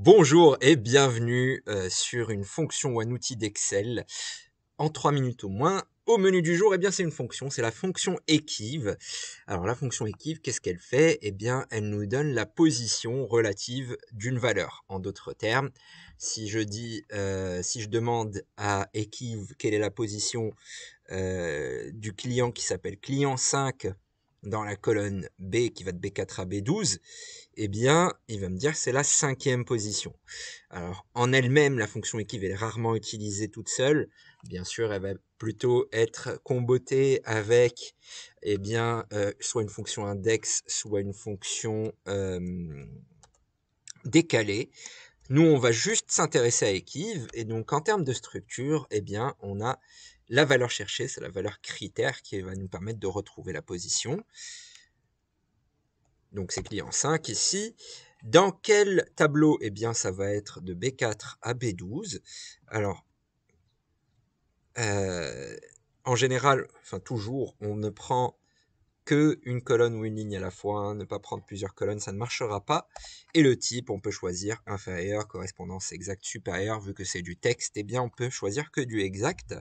Bonjour et bienvenue euh, sur une fonction ou un outil d'Excel en 3 minutes au moins. Au menu du jour, eh bien, c'est une fonction, c'est la fonction équive. Alors, la fonction équive, qu'est-ce qu'elle fait? Eh bien, elle nous donne la position relative d'une valeur. En d'autres termes, si je dis, euh, si je demande à équive quelle est la position euh, du client qui s'appelle client 5 dans la colonne B qui va de B4 à B12, eh bien, il va me dire que c'est la cinquième position. Alors, en elle-même, la fonction équive est rarement utilisée toute seule. Bien sûr, elle va plutôt être combotée avec, eh bien, euh, soit une fonction index, soit une fonction euh, décalée. Nous, on va juste s'intéresser à équive, et donc en termes de structure, eh bien, on a la valeur cherchée, c'est la valeur critère qui va nous permettre de retrouver la position. Donc c'est client 5 ici. Dans quel tableau Eh bien, ça va être de B4 à B12. Alors, euh, en général, enfin toujours, on ne prend que une colonne ou une ligne à la fois. Hein. Ne pas prendre plusieurs colonnes, ça ne marchera pas. Et le type, on peut choisir inférieur, correspondance exacte, supérieure. Vu que c'est du texte, eh bien, on peut choisir que du exact.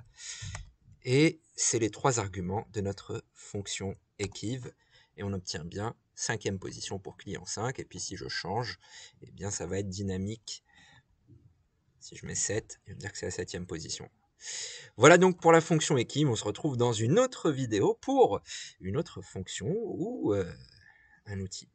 Et c'est les trois arguments de notre fonction équive. Et on obtient bien cinquième position pour client 5. Et puis si je change, eh bien ça va être dynamique. Si je mets 7, il va me dire que c'est la septième position. Voilà donc pour la fonction équive. On se retrouve dans une autre vidéo pour une autre fonction ou euh, un outil.